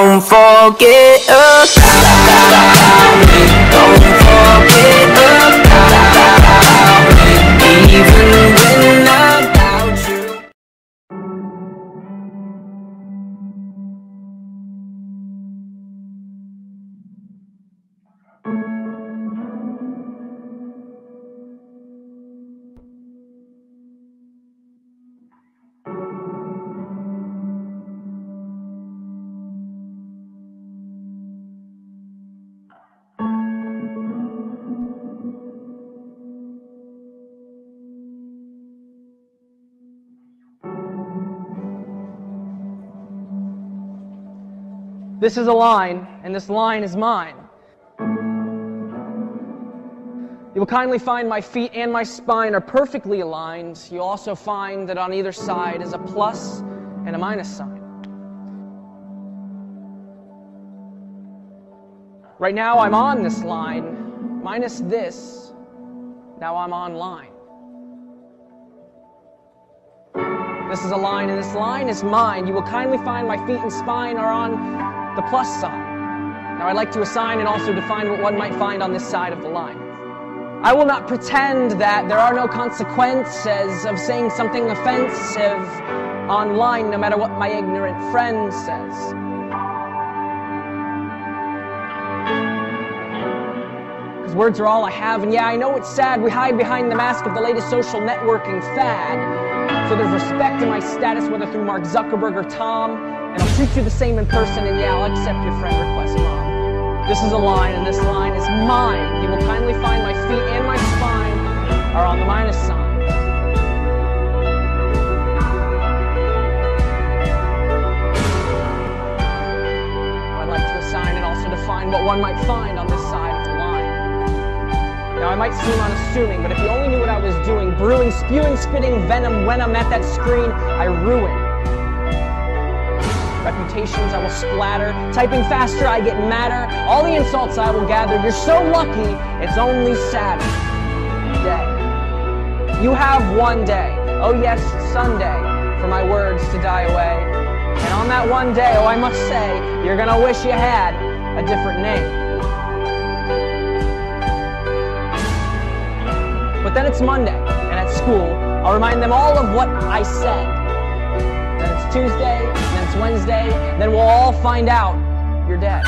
Don't forget about me. Don't This is a line, and this line is mine. You will kindly find my feet and my spine are perfectly aligned. You'll also find that on either side is a plus and a minus sign. Right now I'm on this line, minus this, now I'm on line. This is a line, and this line is mine. You will kindly find my feet and spine are on the plus sign. Now, I'd like to assign and also define what one might find on this side of the line. I will not pretend that there are no consequences of saying something offensive online, no matter what my ignorant friend says. Because words are all I have, and yeah, I know it's sad. We hide behind the mask of the latest social networking fad. So there's respect in my status, whether through Mark Zuckerberg or Tom. And I'll treat you the same in person, and yeah, I'll accept your friend request, Mom. This is a line, and this line is mine. You will kindly find my feet and my spine are on the minus sign. I'd like to assign and also define what one might find on this side of the line. Now, I might seem unassuming, but if you only knew what I was doing, brewing, spewing, spitting venom when I'm at that screen, I ruin. Reputations I will splatter, typing faster I get madder, all the insults I will gather. You're so lucky, it's only Saturday. You have one day, oh yes, Sunday, for my words to die away. And on that one day, oh I must say, you're gonna wish you had a different name. But then it's Monday, and at school, I'll remind them all of what I said. It's Tuesday, then it's Wednesday, then we'll all find out you're dead.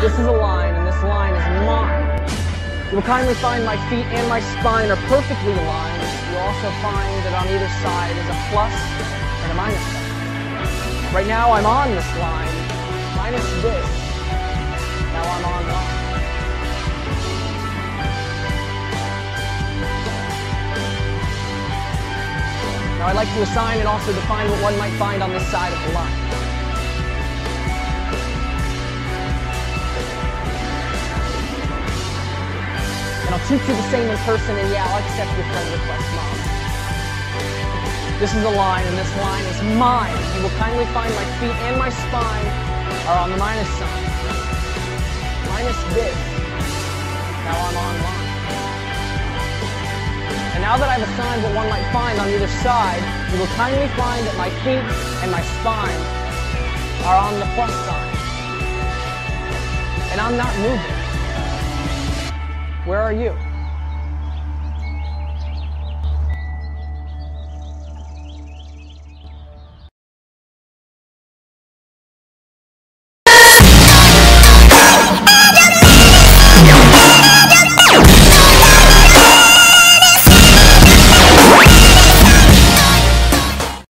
This is a line, and this line is mine. You will kindly find my feet and my spine are perfectly aligned. You'll also find that on either side is a plus and a minus. Right now I'm on this line, minus this. Now I'd like to assign and also define what one might find on this side of the line. And I'll teach you the same in person, and yeah, I'll accept your friend request, Mom. This is a line, and this line is mine. You will kindly find my feet and my spine are on the minus sign. Minus this. Now that I've assigned what one might find on either side, you will kindly find that my feet and my spine are on the plus sign. And I'm not moving. Where are you?